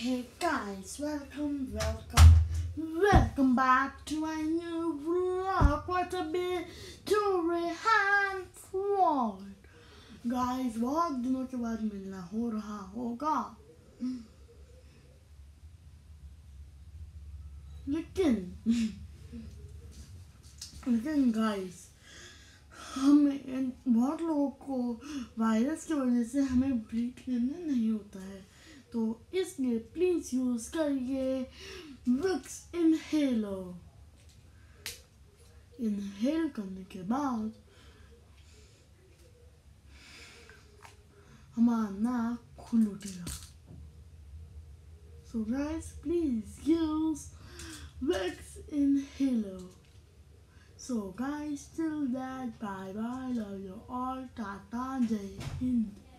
Hey guys, welcome, welcome, welcome back to my new vlog. What a bit to Rehan Ford. Guys, बहुत दिनों के बाद मिलना हो रहा होगा लेकिन लेकिन गाइस हमें बहुत लोगों को वायरस की वजह से हमें ब्रीथ करना नहीं होता है Disney, please use Kanye Brooks in Halo. In Halo kan ik je baat. Amana Kuludia. So guys, please use Rex in Halo. So guys, till that, bye bye, love you all, tata, Jay hind.